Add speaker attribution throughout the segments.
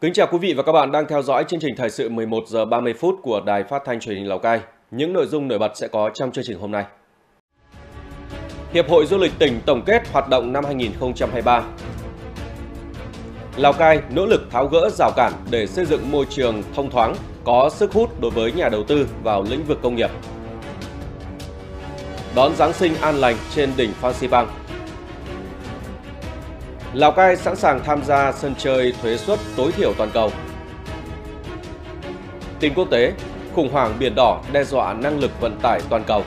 Speaker 1: Kính chào quý vị và các bạn đang theo dõi chương trình thời sự 11 giờ 30 phút của Đài Phát thanh Truyền hình Lào Cai. Những nội dung nổi bật sẽ có trong chương trình hôm nay. Hiệp hội Du lịch tỉnh tổng kết hoạt động năm 2023. Lào Cai nỗ lực tháo gỡ rào cản để xây dựng môi trường thông thoáng, có sức hút đối với nhà đầu tư vào lĩnh vực công nghiệp. Đón Giáng sinh an lành trên đỉnh Phan Xipang. Lào Cai sẵn sàng tham gia sân chơi thuế suất tối thiểu toàn cầu. Tin quốc tế, khủng hoảng biển đỏ đe dọa năng lực vận tải toàn cầu.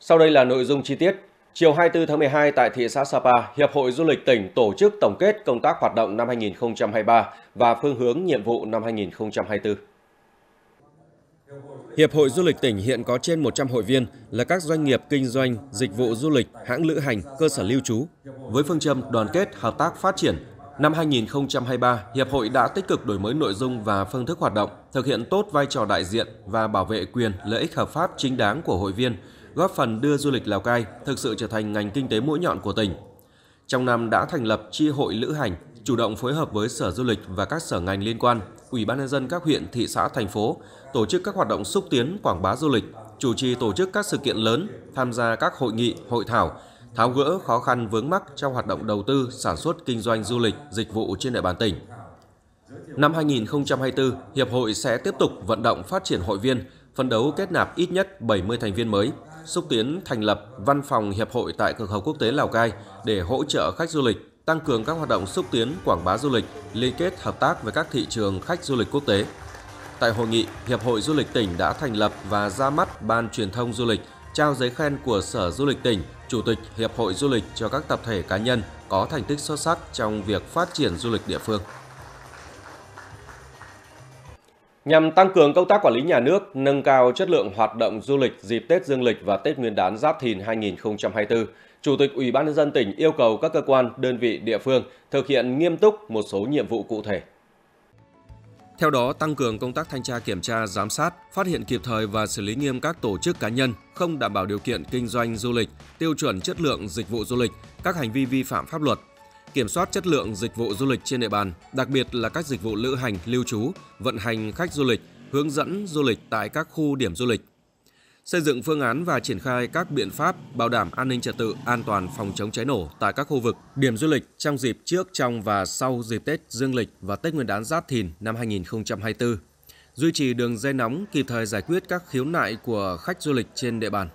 Speaker 1: Sau đây là nội dung chi tiết. Chiều 24 tháng 12 tại thị xã Sapa, Hiệp hội Du lịch tỉnh tổ chức tổng kết công tác hoạt động năm 2023 và phương hướng nhiệm vụ năm 2024. Hiệp hội Du lịch tỉnh hiện có trên 100 hội viên là các doanh nghiệp kinh doanh, dịch vụ du lịch, hãng lữ hành, cơ sở lưu trú. Với phương châm đoàn kết, hợp tác, phát triển, năm 2023, Hiệp hội đã tích cực đổi mới nội dung và phương thức hoạt động, thực hiện tốt vai trò đại diện và bảo vệ quyền, lợi ích hợp pháp chính đáng của hội viên, góp phần đưa du lịch Lào Cai thực sự trở thành ngành kinh tế mũi nhọn của tỉnh. Trong năm đã thành lập chi hội lữ hành, chủ động phối hợp với Sở Du lịch và các sở ngành liên quan, Ủy ban nhân dân các huyện, thị xã, thành phố tổ chức các hoạt động xúc tiến quảng bá du lịch, chủ trì tổ chức các sự kiện lớn, tham gia các hội nghị, hội thảo, tháo gỡ khó khăn vướng mắc trong hoạt động đầu tư, sản xuất kinh doanh du lịch, dịch vụ trên địa bàn tỉnh. Năm 2024, Hiệp hội sẽ tiếp tục vận động phát triển hội viên, phấn đấu kết nạp ít nhất 70 thành viên mới, xúc tiến thành lập văn phòng hiệp hội tại cửa khẩu quốc tế Lào Cai để hỗ trợ khách du lịch, tăng cường các hoạt động xúc tiến quảng bá du lịch, liên kết hợp tác với các thị trường khách du lịch quốc tế. Tại hội nghị, Hiệp hội Du lịch tỉnh đã thành lập và ra mắt Ban truyền thông du lịch, trao giấy khen của Sở Du lịch tỉnh, Chủ tịch Hiệp hội Du lịch cho các tập thể cá nhân có thành tích xuất sắc trong việc phát triển du lịch địa phương. Nhằm tăng cường công tác quản lý nhà nước, nâng cao chất lượng hoạt động du lịch dịp Tết Dương lịch và Tết Nguyên đán Giáp Thìn 2024, Chủ tịch Ủy ban nhân dân tỉnh yêu cầu các cơ quan, đơn vị địa phương thực hiện nghiêm túc một số nhiệm vụ cụ thể. Theo đó, tăng cường công tác thanh tra kiểm tra, giám sát, phát hiện kịp thời và xử lý nghiêm các tổ chức cá nhân không đảm bảo điều kiện kinh doanh du lịch, tiêu chuẩn chất lượng dịch vụ du lịch, các hành vi vi phạm pháp luật, kiểm soát chất lượng dịch vụ du lịch trên địa bàn, đặc biệt là các dịch vụ lữ hành, lưu trú, vận hành khách du lịch, hướng dẫn du lịch tại các khu điểm du lịch, xây dựng phương án và triển khai các biện pháp bảo đảm an ninh trật tự, an toàn phòng chống cháy nổ tại các khu vực, điểm du lịch trong dịp trước, trong và sau dịp Tết Dương lịch và Tết Nguyên đán Giáp Thìn năm 2024. Duy trì đường dây nóng kịp thời giải quyết các khiếu nại của khách du lịch trên địa bàn.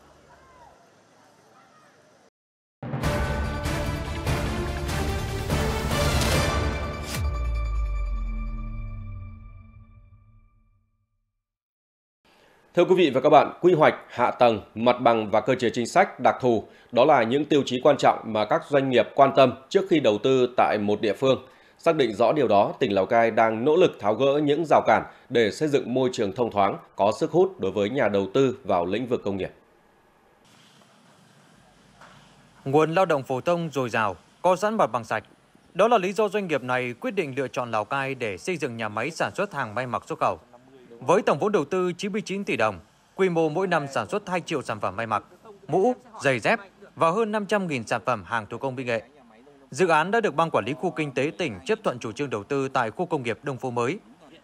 Speaker 1: Thưa quý vị và các bạn, quy hoạch, hạ tầng, mặt bằng và cơ chế chính sách đặc thù đó là những tiêu chí quan trọng mà các doanh nghiệp quan tâm trước khi đầu tư tại một địa phương. Xác định rõ điều đó, tỉnh Lào Cai đang nỗ lực tháo gỡ những rào cản để xây dựng môi trường thông thoáng, có sức hút đối với nhà đầu tư vào lĩnh vực công nghiệp.
Speaker 2: Nguồn lao động phổ thông dồi dào, có sẵn mặt bằng sạch. Đó là lý do doanh nghiệp này quyết định lựa chọn Lào Cai để xây dựng nhà máy sản xuất hàng may mặc xuất khẩu. Với tổng vốn đầu tư 99 tỷ đồng, quy mô mỗi năm sản xuất 2 triệu sản phẩm may mặc, mũ, giày dép và hơn 500.000 sản phẩm hàng thủ công mỹ nghệ. Dự án đã được Ban Quản lý Khu Kinh tế tỉnh chấp thuận chủ trương đầu tư tại khu công nghiệp Đông Phố mới.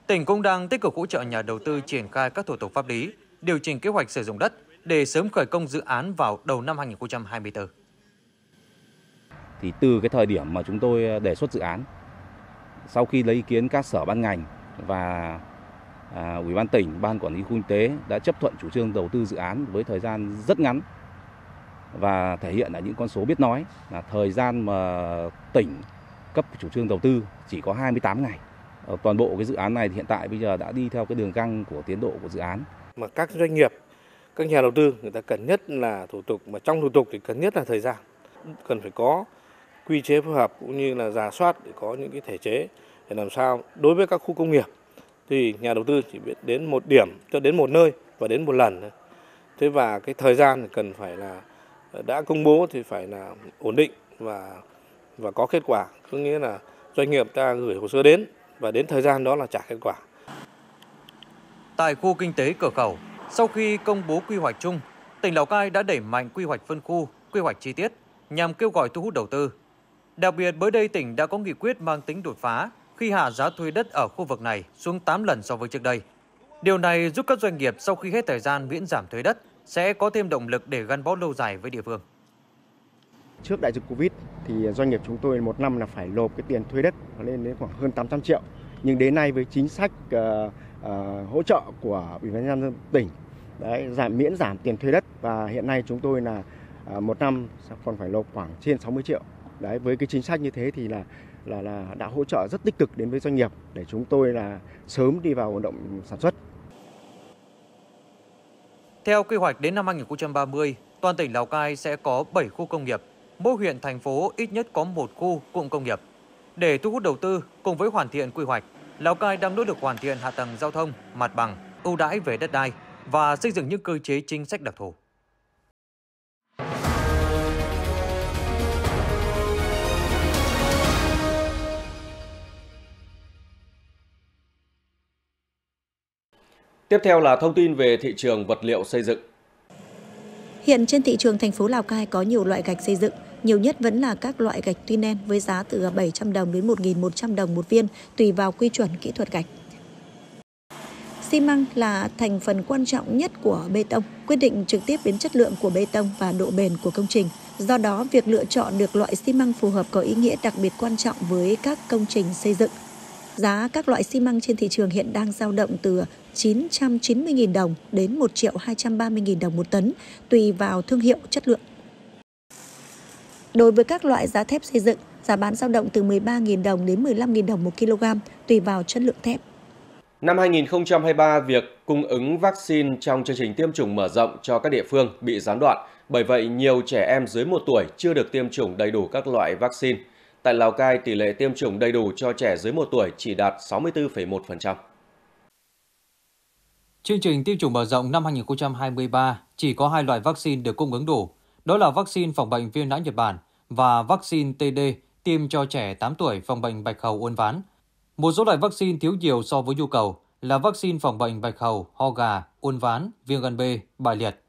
Speaker 2: Tỉnh cũng đang tích cực hỗ trợ nhà đầu tư triển khai các thủ tục pháp lý, điều chỉnh kế hoạch sử dụng đất để sớm khởi công dự án vào đầu năm 2024.
Speaker 3: Thì từ cái thời điểm mà chúng tôi đề xuất dự án, sau khi lấy ý kiến các sở ban ngành và à, Ủy ban tỉnh, Ban Quản lý khu kinh tế đã chấp thuận chủ trương đầu tư dự án với thời gian rất ngắn và thể hiện ở những con số biết nói là thời gian mà tỉnh cấp chủ trương đầu tư chỉ có 28 ngày. Ở toàn bộ cái dự án này thì hiện tại bây giờ đã đi theo cái đường căng của tiến độ của dự án.
Speaker 4: Mà các doanh nghiệp, các nhà đầu tư người ta cần nhất là thủ tục mà trong thủ tục thì cần nhất là thời gian. Cần phải có quy chế phù hợp cũng như là giả soát để có những cái thể chế để làm sao đối với các khu công nghiệp thì nhà đầu tư chỉ biết đến một điểm cho đến một nơi và đến một lần. Thế và cái thời gian cần phải là ờ, đã công bố thì phải là ổn định và và có kết quả, có nghĩa là doanh nghiệp ta gửi hồ sơ đến và đến thời gian đó là trả kết quả.
Speaker 2: Tại khu kinh tế cửa khẩu, sau khi công bố quy hoạch chung, tỉnh Lào Cai đã đẩy mạnh quy hoạch phân khu, quy hoạch chi tiết nhằm kêu gọi thu hút đầu tư. Đặc biệt mới đây tỉnh đã có nghị quyết mang tính đột phá khi hạ giá thuê đất ở khu vực này xuống 8 lần so với trước đây. Điều này giúp các doanh nghiệp sau khi hết thời gian miễn giảm thuế đất sẽ có thêm động lực để gắn bó lâu dài với địa phương.
Speaker 5: Trước đại dịch Covid thì doanh nghiệp chúng tôi một năm là phải nộp cái tiền thuê đất lên đến khoảng hơn 800 triệu. Nhưng đến nay với chính sách uh, uh, hỗ trợ của Ủy ban nhân dân tỉnh đấy, giảm miễn giảm tiền thuê đất và hiện nay chúng tôi là uh, một năm còn phải nộp khoảng trên 60 triệu. Đấy với cái chính sách như thế thì là là là đã hỗ trợ rất tích cực đến với doanh nghiệp để chúng tôi là sớm đi vào hoạt động sản xuất.
Speaker 2: Theo quy hoạch đến năm 2030, toàn tỉnh Lào Cai sẽ có 7 khu công nghiệp, mỗi huyện thành phố ít nhất có một khu cụm công nghiệp. Để thu hút đầu tư cùng với hoàn thiện quy hoạch, Lào Cai đang nỗ lực hoàn thiện hạ tầng giao thông, mặt bằng, ưu đãi về đất đai và xây dựng những cơ chế chính sách đặc thù.
Speaker 1: Tiếp theo là thông tin về thị trường vật liệu xây dựng.
Speaker 6: Hiện trên thị trường thành phố Lào Cai có nhiều loại gạch xây dựng, nhiều nhất vẫn là các loại gạch tuy nen với giá từ 700 đồng đến 1.100 đồng một viên tùy vào quy chuẩn kỹ thuật gạch. Xi măng là thành phần quan trọng nhất của bê tông, quyết định trực tiếp đến chất lượng của bê tông và độ bền của công trình. Do đó, việc lựa chọn được loại xi măng phù hợp có ý nghĩa đặc biệt quan trọng với các công trình xây dựng. Giá các loại xi măng trên thị trường hiện đang dao động từ 990.000 đồng đến 1 triệu 230.000 đồng một tấn, tùy vào thương hiệu chất lượng. Đối với các loại giá thép xây dựng, giá bán dao động từ 13.000 đồng đến 15.000 đồng một kg, tùy vào chất lượng thép.
Speaker 1: Năm 2023, việc cung ứng vaccine trong chương trình tiêm chủng mở rộng cho các địa phương bị gián đoạn. Bởi vậy, nhiều trẻ em dưới 1 tuổi chưa được tiêm chủng đầy đủ các loại vaccine. Tại Lào Cai, tỷ lệ tiêm chủng đầy đủ cho trẻ dưới 1 tuổi chỉ đạt 64,1%.
Speaker 2: Chương trình tiêm chủng mở rộng năm 2023 chỉ có hai loại vaccine được cung ứng đủ, đó là vaccine phòng bệnh viêm não Nhật Bản và vaccine TD tiêm cho trẻ 8 tuổi phòng bệnh bạch hầu uốn ván. Một số loại vaccine thiếu nhiều so với nhu cầu là vaccine phòng bệnh bạch hầu, ho gà, uốn ván, viêm gan B, bại liệt.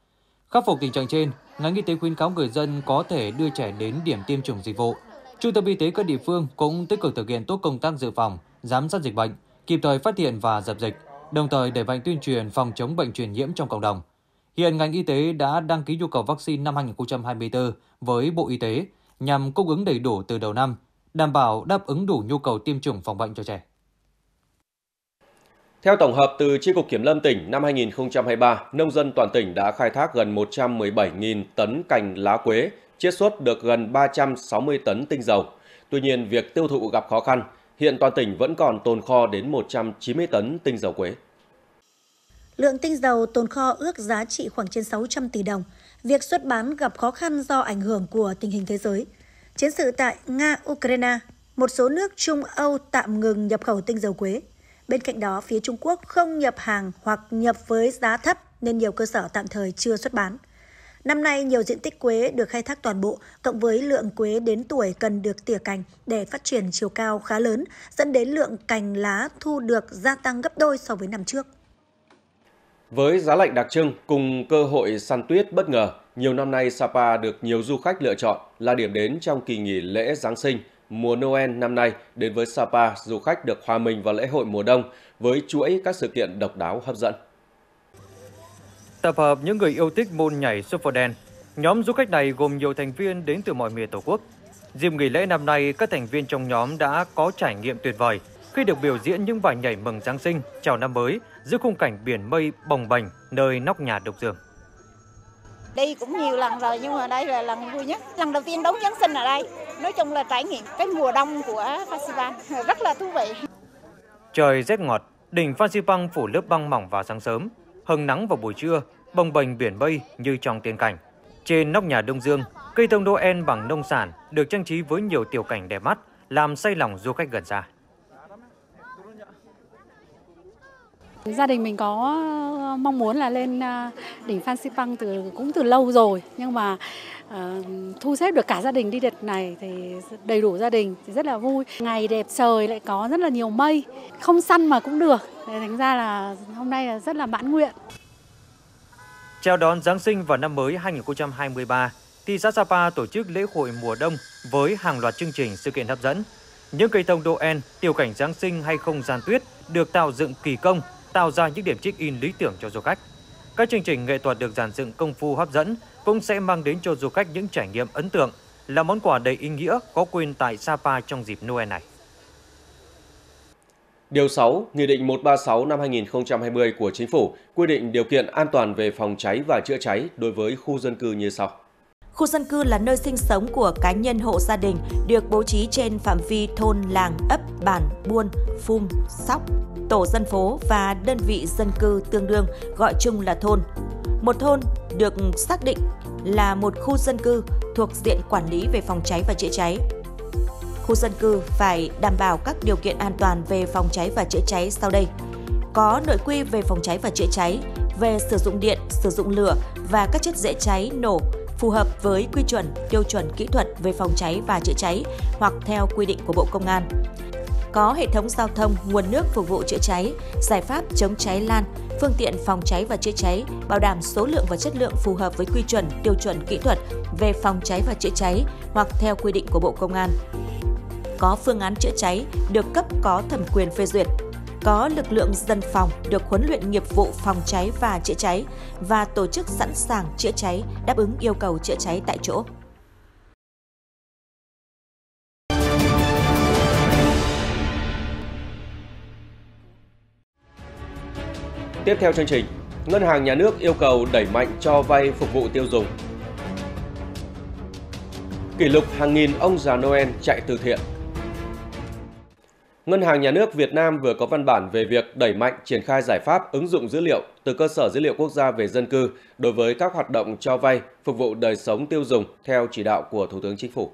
Speaker 2: Khắc phục tình trạng trên, ngành y tế khuyến cáo người dân có thể đưa trẻ đến điểm tiêm chủng dịch vụ. Trung tâm y tế các địa phương cũng tích cực thực hiện tốt công tác dự phòng, giám sát dịch bệnh, kịp thời phát hiện và dập dịch, đồng thời đẩy mạnh tuyên truyền phòng chống bệnh truyền nhiễm trong cộng đồng. Hiện ngành y tế đã đăng ký nhu cầu vaccine năm 2024 với Bộ Y tế nhằm cung ứng đầy đủ từ đầu năm, đảm bảo đáp ứng đủ nhu cầu tiêm chủng phòng bệnh cho trẻ.
Speaker 1: Theo tổng hợp từ Chi cục Kiểm lâm tỉnh, năm 2023, nông dân toàn tỉnh đã khai thác gần 117.000 tấn cành lá quế, chiết xuất được gần 360 tấn tinh dầu. Tuy nhiên, việc tiêu thụ gặp khó khăn Hiện toàn tỉnh vẫn còn tồn kho đến 190 tấn tinh dầu quế.
Speaker 6: Lượng tinh dầu tồn kho ước giá trị khoảng trên 600 tỷ đồng. Việc xuất bán gặp khó khăn do ảnh hưởng của tình hình thế giới. Chiến sự tại Nga-Ukraine, một số nước Trung Âu tạm ngừng nhập khẩu tinh dầu quế. Bên cạnh đó, phía Trung Quốc không nhập hàng hoặc nhập với giá thấp nên nhiều cơ sở tạm thời chưa xuất bán. Năm nay, nhiều diện tích quế được khai thác toàn bộ, cộng với lượng quế đến tuổi cần được tỉa cành để phát triển chiều cao khá lớn, dẫn đến lượng cành lá thu được gia tăng gấp đôi so với năm trước.
Speaker 1: Với giá lạnh đặc trưng cùng cơ hội săn tuyết bất ngờ, nhiều năm nay Sapa được nhiều du khách lựa chọn là điểm đến trong kỳ nghỉ lễ Giáng sinh. Mùa Noel năm nay đến với Sapa, du khách được hòa mình vào lễ hội mùa đông với chuỗi các sự kiện độc đáo hấp dẫn.
Speaker 2: Tập hợp những người yêu thích môn nhảy Super Dance, nhóm du khách này gồm nhiều thành viên đến từ mọi miền Tổ quốc. Dịp nghỉ lễ năm nay, các thành viên trong nhóm đã có trải nghiệm tuyệt vời khi được biểu diễn những bài nhảy mừng Giáng sinh, chào năm mới giữa khung cảnh biển mây bồng bềnh nơi nóc nhà Độc Dương.
Speaker 7: Đi cũng nhiều lần rồi nhưng mà đây là lần vui nhất. Lần đầu tiên đón Giáng sinh ở đây. Nói chung là trải nghiệm cái mùa đông của festival rất là thú vị.
Speaker 2: Trời rét ngọt, đỉnh Phan Xipang phủ lớp băng mỏng vào sáng sớm, hừng nắng vào buổi trưa, bồng bềnh biển mây như trong tiên cảnh. Trên nóc nhà Đông Dương, cây thông Noel bằng nông sản được trang trí với nhiều tiểu cảnh đẹp mắt, làm say lòng du khách gần xa.
Speaker 8: Gia đình mình có ờ, mong muốn là lên ờ, đỉnh Phan Xipang từ cũng từ lâu rồi nhưng mà uh, thu xếp được cả gia đình đi đợt này thì đầy đủ gia đình thì rất là vui. Ngày đẹp trời lại có rất là nhiều mây, không săn mà cũng được. Thành ra là hôm nay là rất là mãn nguyện.
Speaker 2: Chào đón Giáng sinh và năm mới 2023, thị xã Sapa tổ chức lễ hội mùa đông với hàng loạt chương trình sự kiện hấp dẫn. Những cây thông Noel, tiểu cảnh Giáng sinh hay không gian tuyết được tạo dựng kỳ công, tạo ra những điểm check-in lý tưởng cho du khách. Các chương trình nghệ thuật được dàn dựng công phu hấp dẫn cũng sẽ mang đến cho du khách những trải nghiệm ấn tượng, là món quà đầy ý nghĩa có quên tại Sapa trong dịp Noel này.
Speaker 1: Điều 6, Nghị định 136 năm 2020 của Chính phủ quy định điều kiện an toàn về phòng cháy và chữa cháy đối với khu dân cư như sau.
Speaker 9: Khu dân cư là nơi sinh sống của cá nhân hộ gia đình được bố trí trên phạm vi thôn, làng, ấp, bản, buôn, phum, sóc, tổ dân phố và đơn vị dân cư tương đương gọi chung là thôn. Một thôn được xác định là một khu dân cư thuộc diện quản lý về phòng cháy và chữa cháy. Khu dân cư phải đảm bảo các điều kiện an toàn về phòng cháy và chữa cháy sau đây. Có nội quy về phòng cháy và chữa cháy, về sử dụng điện, sử dụng lửa và các chất dễ cháy, nổ, phù hợp với quy chuẩn, tiêu chuẩn kỹ thuật về phòng cháy và chữa cháy hoặc theo quy định của Bộ Công an. Có hệ thống giao thông, nguồn nước phục vụ chữa cháy, giải pháp chống cháy lan, phương tiện phòng cháy và chữa cháy, bảo đảm số lượng và chất lượng phù hợp với quy chuẩn, tiêu chuẩn kỹ thuật về phòng cháy và chữa cháy hoặc theo quy định của Bộ Công an. Có phương án chữa cháy được cấp có thẩm quyền phê duyệt, có lực lượng dân phòng được huấn luyện nghiệp vụ phòng cháy và chữa cháy và tổ chức sẵn sàng chữa cháy đáp ứng yêu cầu chữa cháy tại chỗ.
Speaker 1: Tiếp theo chương trình, Ngân hàng Nhà nước yêu cầu đẩy mạnh cho vay phục vụ tiêu dùng. Kỷ lục hàng nghìn ông già Noel chạy từ thiện. Ngân hàng Nhà nước Việt Nam vừa có văn bản về việc đẩy mạnh triển khai giải pháp ứng dụng dữ liệu từ cơ sở dữ liệu quốc gia về dân cư đối với các hoạt động cho vay phục vụ đời sống tiêu dùng theo chỉ đạo của Thủ tướng Chính phủ.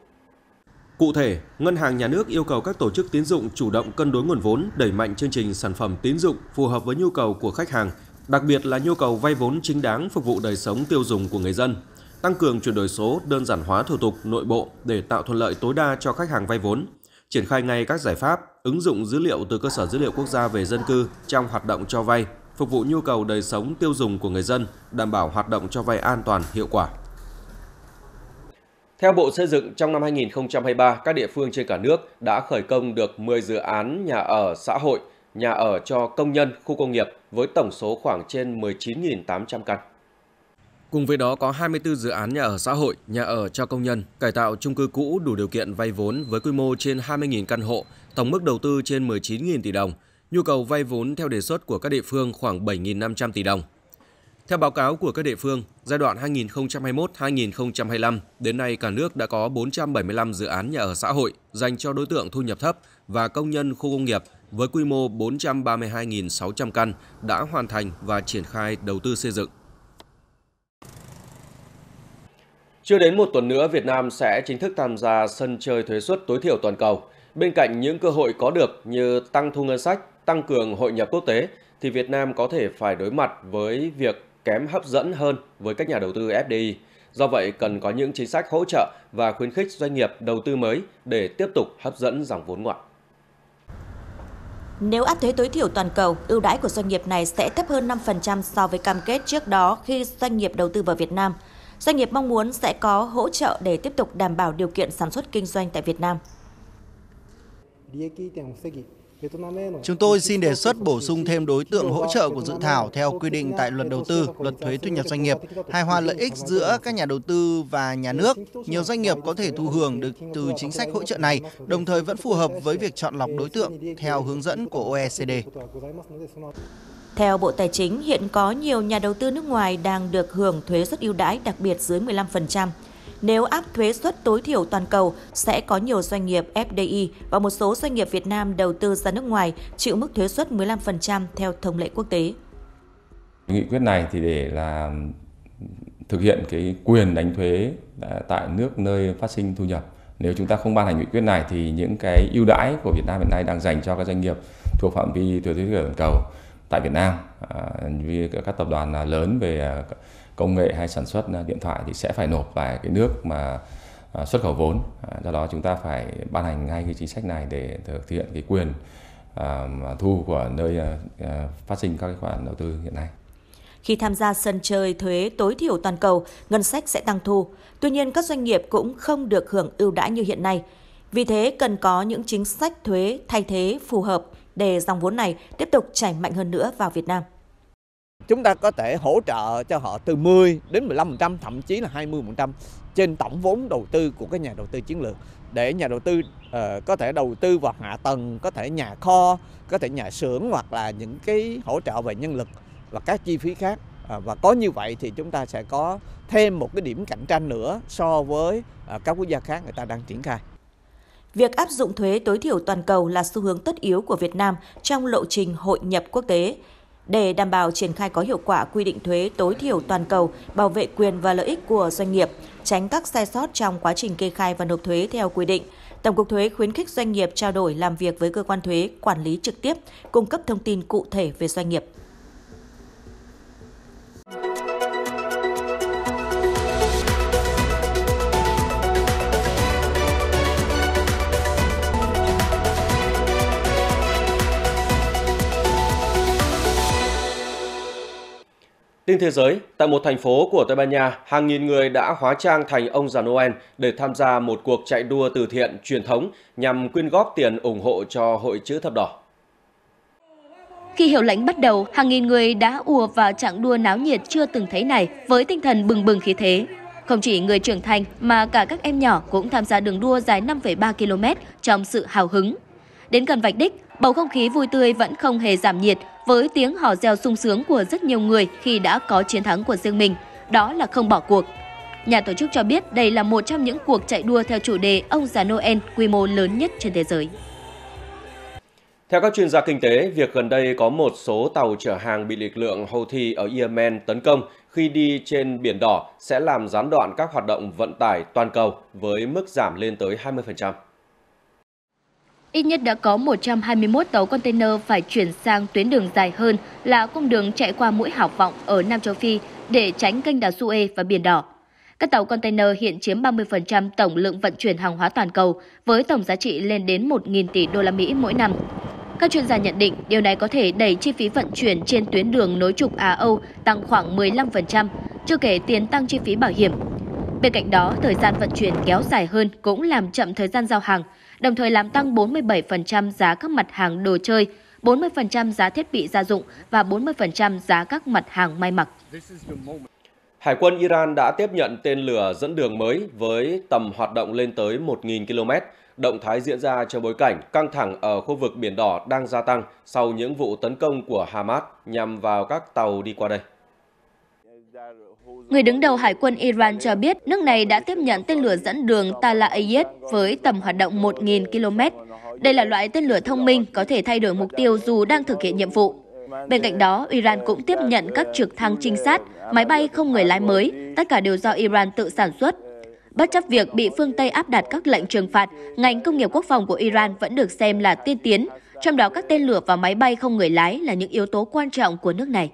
Speaker 1: Cụ thể, Ngân hàng Nhà nước yêu cầu các tổ chức tín dụng chủ động cân đối nguồn vốn, đẩy mạnh chương trình sản phẩm tín dụng phù hợp với nhu cầu của khách hàng, đặc biệt là nhu cầu vay vốn chính đáng phục vụ đời sống tiêu dùng của người dân, tăng cường chuyển đổi số, đơn giản hóa thủ tục nội bộ để tạo thuận lợi tối đa cho khách hàng vay vốn, triển khai ngay các giải pháp ứng dụng dữ liệu từ cơ sở dữ liệu quốc gia về dân cư trong hoạt động cho vay, phục vụ nhu cầu đời sống tiêu dùng của người dân, đảm bảo hoạt động cho vay an toàn, hiệu quả. Theo Bộ Xây dựng, trong năm 2023, các địa phương trên cả nước đã khởi công được 10 dự án nhà ở xã hội, nhà ở cho công nhân, khu công nghiệp với tổng số khoảng trên 19.800 căn. Cùng với đó có 24 dự án nhà ở xã hội, nhà ở cho công nhân, cải tạo chung cư cũ đủ điều kiện vay vốn với quy mô trên 20.000 căn hộ, tổng mức đầu tư trên 19.000 tỷ đồng. Nhu cầu vay vốn theo đề xuất của các địa phương khoảng 7.500 tỷ đồng. Theo báo cáo của các địa phương, giai đoạn 2021-2025, đến nay cả nước đã có 475 dự án nhà ở xã hội dành cho đối tượng thu nhập thấp và công nhân khu công nghiệp với quy mô 432.600 căn đã hoàn thành và triển khai đầu tư xây dựng. Chưa đến một tuần nữa, Việt Nam sẽ chính thức tham gia sân chơi thuế suất tối thiểu toàn cầu. Bên cạnh những cơ hội có được như tăng thu ngân sách, tăng cường hội nhập quốc tế, thì Việt Nam có thể phải đối mặt với việc kém hấp dẫn hơn với các nhà đầu tư FDI. Do vậy, cần có những chính sách hỗ trợ và khuyến khích doanh nghiệp đầu tư mới để tiếp tục hấp dẫn dòng vốn ngoại.
Speaker 9: Nếu áp thuế tối thiểu toàn cầu, ưu đãi của doanh nghiệp này sẽ thấp hơn 5% so với cam kết trước đó khi doanh nghiệp đầu tư vào Việt Nam. Doanh nghiệp mong muốn sẽ có hỗ trợ để tiếp tục đảm bảo điều kiện sản xuất kinh doanh tại Việt Nam.
Speaker 10: Chúng tôi xin đề xuất bổ sung thêm đối tượng hỗ trợ của dự thảo theo quy định tại luật đầu tư, luật thuế thu nhập doanh nghiệp, hài hòa lợi ích giữa các nhà đầu tư và nhà nước. Nhiều doanh nghiệp có thể thụ hưởng được từ chính sách hỗ trợ này, đồng thời vẫn phù hợp với việc chọn lọc đối tượng theo hướng dẫn của OECD.
Speaker 9: Theo Bộ Tài chính, hiện có nhiều nhà đầu tư nước ngoài đang được hưởng thuế suất ưu đãi đặc biệt dưới 15%. Nếu áp thuế suất tối thiểu toàn cầu, sẽ có nhiều doanh nghiệp FDI và một số doanh nghiệp Việt Nam đầu tư ra nước ngoài chịu mức thuế suất 15% theo thông lệ quốc tế.
Speaker 11: Nghị quyết này thì để là thực hiện cái quyền đánh thuế à, tại nước nơi phát sinh thu nhập. Nếu chúng ta không ban hành nghị quyết này thì những cái ưu đãi của Việt Nam hiện nay đang dành cho các doanh nghiệp thuộc phạm vi thuế tối thiểu toàn cầu tại Việt Nam à, vì các tập đoàn à, lớn về à, công nghệ hay sản xuất điện thoại thì sẽ phải nộp vào cái nước mà xuất khẩu vốn. Do đó chúng ta phải ban hành ngay cái chính sách này để thực hiện cái quyền thu của nơi phát sinh các khoản đầu tư hiện nay.
Speaker 9: Khi tham gia sân chơi thuế tối thiểu toàn cầu, ngân sách sẽ tăng thu. Tuy nhiên, các doanh nghiệp cũng không được hưởng ưu đãi như hiện nay. Vì thế, cần có những chính sách thuế thay thế phù hợp để dòng vốn này tiếp tục chảy mạnh hơn nữa vào Việt Nam.
Speaker 12: Chúng ta có thể hỗ trợ cho họ từ 10 đến 15%, thậm chí là 20% trên tổng vốn đầu tư của các nhà đầu tư chiến lược để nhà đầu tư uh, có thể đầu tư vào hạ tầng, có thể nhà kho, có thể nhà xưởng hoặc là những cái hỗ trợ về nhân lực và các chi phí khác. Ờ, và có như vậy thì chúng ta sẽ có thêm một cái điểm cạnh tranh nữa so với ờ, các quốc gia khác người ta đang triển khai.
Speaker 9: Việc áp dụng thuế tối thiểu toàn cầu là xu hướng tất yếu của Việt Nam trong lộ trình hội nhập quốc tế. Để đảm bảo triển khai có hiệu quả quy định thuế tối thiểu toàn cầu, bảo vệ quyền và lợi ích của doanh nghiệp, tránh các sai sót trong quá trình kê khai và nộp thuế theo quy định, Tổng cục Thuế khuyến khích doanh nghiệp trao đổi làm việc với cơ quan thuế quản lý trực tiếp, cung cấp thông tin cụ thể về doanh nghiệp.
Speaker 1: Tin thế giới, tại một thành phố của Tây Ban Nha, hàng nghìn người đã hóa trang thành ông già Noel để tham gia một cuộc chạy đua từ thiện truyền thống nhằm quyên góp tiền ủng hộ cho Hội chữ thập đỏ.
Speaker 13: Khi hiệu lệnh bắt đầu, hàng nghìn người đã ùa vào trạng đua náo nhiệt chưa từng thấy này với tinh thần bừng bừng khí thế. Không chỉ người trưởng thành mà cả các em nhỏ cũng tham gia đường đua dài 5,3 km trong sự hào hứng. Đến gần vạch đích, bầu không khí vui tươi vẫn không hề giảm nhiệt với tiếng hò reo sung sướng của rất nhiều người khi đã có chiến thắng của riêng mình, đó là không bỏ cuộc. Nhà tổ chức cho biết đây là một trong những cuộc chạy đua theo chủ đề ông già Noel quy mô lớn nhất trên thế giới.
Speaker 1: Theo các chuyên gia kinh tế, việc gần đây có một số tàu chở hàng bị lực lượng Houthi ở Yemen tấn công khi đi trên Biển Đỏ sẽ làm gián đoạn các hoạt động vận tải toàn cầu với mức giảm lên tới 20%.
Speaker 13: Ít nhất đã có 121 tàu container phải chuyển sang tuyến đường dài hơn là cung đường chạy qua mũi Hảo Vọng ở Nam châu Phi để tránh kênh đảo Suez và Biển Đỏ. Các tàu container hiện chiếm 30% tổng lượng vận chuyển hàng hóa toàn cầu với tổng giá trị lên đến 1.000 tỷ đô la Mỹ mỗi năm. Các chuyên gia nhận định điều này có thể đẩy chi phí vận chuyển trên tuyến đường nối trục Á-Âu tăng khoảng 15%, chưa kể tiền tăng chi phí bảo hiểm. Bên cạnh đó, thời gian vận chuyển kéo dài hơn cũng làm chậm thời gian giao hàng, đồng thời làm tăng 47% giá các mặt hàng đồ chơi, 40% giá thiết bị gia dụng và 40% giá các mặt hàng may mặc.
Speaker 1: Hải quân Iran đã tiếp nhận tên lửa dẫn đường mới với tầm hoạt động lên tới 1.000 km. Động thái diễn ra trong bối cảnh căng thẳng ở khu vực Biển Đỏ đang gia tăng sau những vụ tấn công của Hamas nhằm vào các tàu đi qua đây.
Speaker 13: Người đứng đầu Hải quân Iran cho biết nước này đã tiếp nhận tên lửa dẫn đường Tala với tầm hoạt động 1.000 km. Đây là loại tên lửa thông minh có thể thay đổi mục tiêu dù đang thực hiện nhiệm vụ. Bên cạnh đó, Iran cũng tiếp nhận các trực thăng trinh sát, máy bay không người lái mới, tất cả đều do Iran tự sản xuất. Bất chấp việc bị phương Tây áp đặt các lệnh trừng phạt, ngành công nghiệp quốc phòng của Iran vẫn được xem là tiên tiến, trong đó các tên lửa và máy bay không người lái là những yếu tố quan trọng của nước này.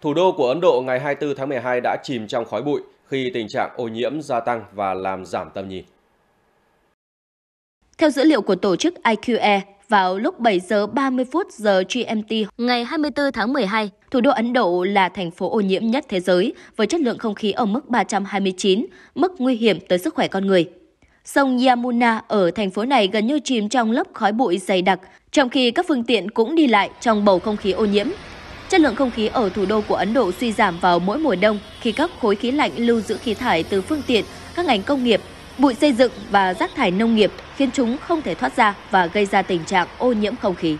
Speaker 1: Thủ đô của Ấn Độ ngày 24 tháng 12 đã chìm trong khói bụi khi tình trạng ô nhiễm gia tăng và làm giảm tầm nhìn.
Speaker 13: Theo dữ liệu của tổ chức IQE, vào lúc 7 giờ 30 phút giờ GMT ngày 24 tháng 12, thủ đô Ấn Độ là thành phố ô nhiễm nhất thế giới với chất lượng không khí ở mức 329, mức nguy hiểm tới sức khỏe con người. Sông Yamuna ở thành phố này gần như chìm trong lớp khói bụi dày đặc, trong khi các phương tiện cũng đi lại trong bầu không khí ô nhiễm. Chất lượng không khí ở thủ đô của Ấn Độ suy giảm vào mỗi mùa đông khi các khối khí lạnh lưu giữ khí thải từ phương tiện, các ngành công nghiệp, bụi xây dựng và rác thải nông nghiệp khiến chúng không thể thoát ra và gây ra tình trạng ô nhiễm không khí.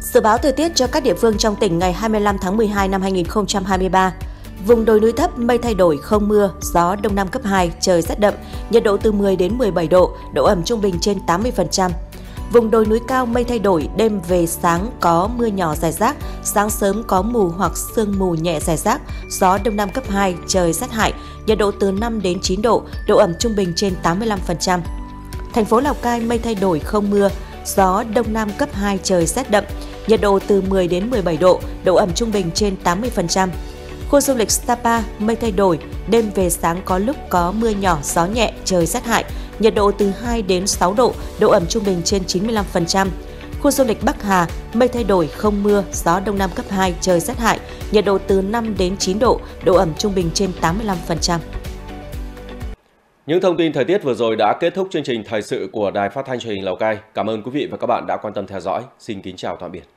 Speaker 9: Dự báo thời tiết cho các địa phương trong tỉnh ngày 25 tháng 12 năm 2023. Vùng đồi núi thấp mây thay đổi không mưa, gió đông nam cấp 2, trời rét đậm, nhiệt độ từ 10 đến 17 độ, độ ẩm trung bình trên 80%. Vùng đồi núi cao mây thay đổi, đêm về sáng có mưa nhỏ rải rác, sáng sớm có mù hoặc sương mù nhẹ rải rác, gió đông nam cấp 2, trời rét hại, nhiệt độ từ 5 đến 9 độ, độ ẩm trung bình trên 85%. Thành phố Lào Cai mây thay đổi không mưa, gió đông nam cấp 2 trời rét đậm, nhiệt độ từ 10 đến 17 độ, độ ẩm trung bình trên 80%. Khu du lịch Sapa mây thay đổi, đêm về sáng có lúc có mưa nhỏ, gió nhẹ, trời rét hại, nhiệt độ từ 2 đến 6 độ, độ ẩm trung bình trên 95%. Khu du lịch Bắc Hà, mây thay đổi, không mưa, gió đông nam cấp 2, trời rét hại, nhiệt độ từ 5 đến 9 độ, độ ẩm trung bình trên 85%.
Speaker 1: Những thông tin thời tiết vừa rồi đã kết thúc chương trình thời sự của Đài Phát thanh Truyền hình Lào Cai. Cảm ơn quý vị và các bạn đã quan tâm theo dõi. Xin kính chào tạm biệt.